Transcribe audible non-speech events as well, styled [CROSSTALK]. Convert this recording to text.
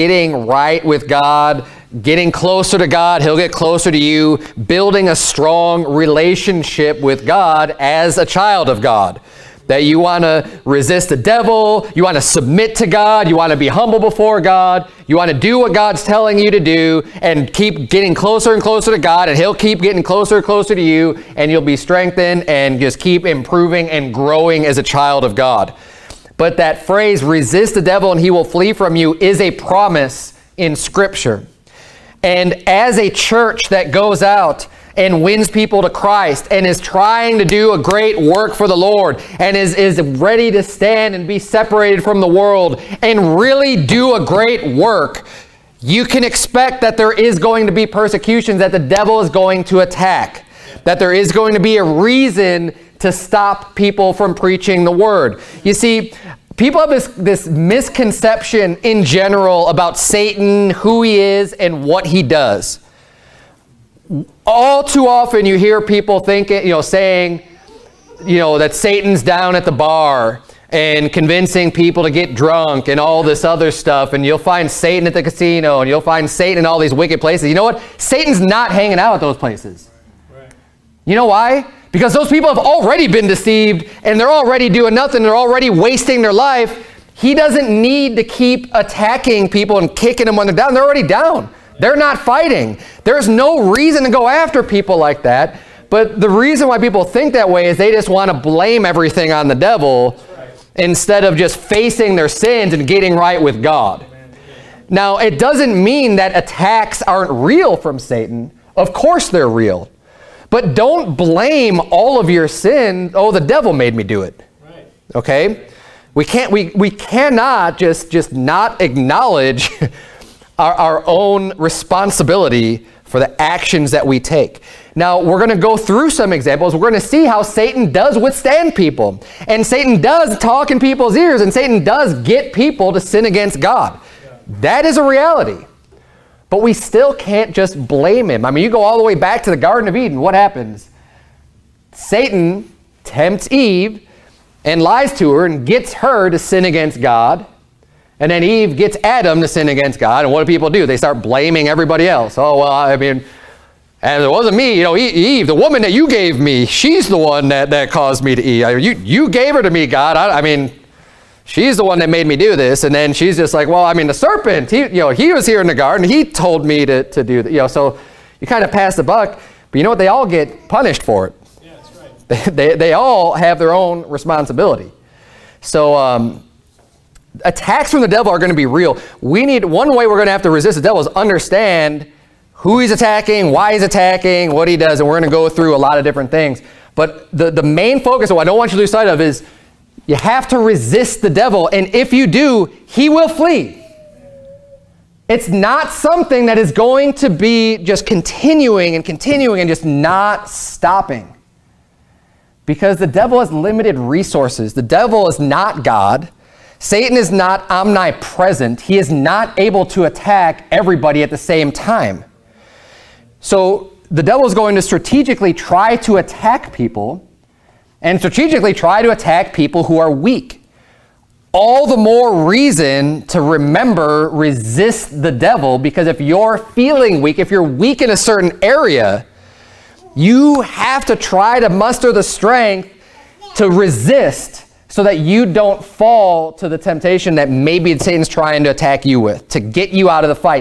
getting right with God, getting closer to God, he'll get closer to you, building a strong relationship with God as a child of God. That you want to resist the devil, you want to submit to God, you want to be humble before God, you want to do what God's telling you to do and keep getting closer and closer to God and he'll keep getting closer and closer to you and you'll be strengthened and just keep improving and growing as a child of God. But that phrase, resist the devil and he will flee from you, is a promise in Scripture. And as a church that goes out and wins people to Christ and is trying to do a great work for the Lord and is, is ready to stand and be separated from the world and really do a great work, you can expect that there is going to be persecutions, that the devil is going to attack, that there is going to be a reason to stop people from preaching the word. You see, people have this, this misconception in general about Satan, who he is, and what he does. All too often you hear people thinking, you know, saying, you know, that Satan's down at the bar and convincing people to get drunk and all this other stuff. And you'll find Satan at the casino and you'll find Satan in all these wicked places. You know what? Satan's not hanging out at those places. You know why? Because those people have already been deceived and they're already doing nothing. They're already wasting their life. He doesn't need to keep attacking people and kicking them when they're down. They're already down. They're not fighting. There's no reason to go after people like that. But the reason why people think that way is they just want to blame everything on the devil instead of just facing their sins and getting right with God. Now, it doesn't mean that attacks aren't real from Satan. Of course they're real. But don't blame all of your sin. Oh, the devil made me do it. Right. Okay? We can't we, we cannot just just not acknowledge [LAUGHS] our, our own responsibility for the actions that we take. Now, we're going to go through some examples. We're going to see how Satan does withstand people. And Satan does talk in people's ears, and Satan does get people to sin against God. Yeah. That is a reality. But we still can't just blame him. I mean, you go all the way back to the Garden of Eden. What happens? Satan tempts Eve and lies to her and gets her to sin against God. And then Eve gets Adam to sin against God. And what do people do? They start blaming everybody else. Oh, well, I mean, and it wasn't me. You know, Eve, the woman that you gave me, she's the one that, that caused me to eat. You, you gave her to me, God. I, I mean, she's the one that made me do this. And then she's just like, well, I mean, the serpent, he, you know, he was here in the garden. He told me to, to do that. You know, so you kind of pass the buck. But you know what? They all get punished for it. Yeah, that's right. [LAUGHS] They, they, they all have their own responsibility. So um, attacks from the devil are going to be real. We need, one way we're going to have to resist the devil is understand who he's attacking, why he's attacking, what he does. And we're going to go through a lot of different things. But the, the main focus, what I don't want you to lose sight of is you have to resist the devil, and if you do, he will flee. It's not something that is going to be just continuing and continuing and just not stopping. Because the devil has limited resources. The devil is not God. Satan is not omnipresent. He is not able to attack everybody at the same time. So the devil is going to strategically try to attack people and strategically try to attack people who are weak. All the more reason to remember resist the devil because if you're feeling weak, if you're weak in a certain area, you have to try to muster the strength to resist so that you don't fall to the temptation that maybe Satan's trying to attack you with, to get you out of the fight.